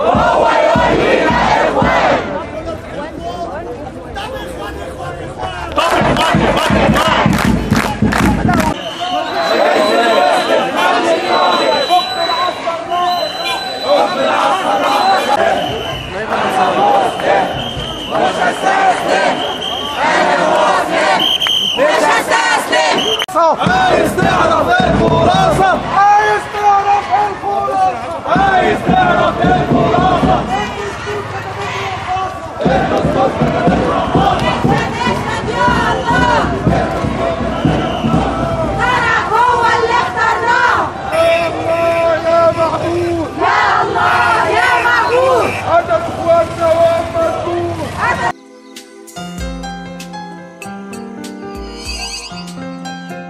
وهو يحيينا اخوان طب اخوان اخوان اخوان طب اخوان اخوان اخوان استسلم مش هستسلم عايز تعرف القران Santos,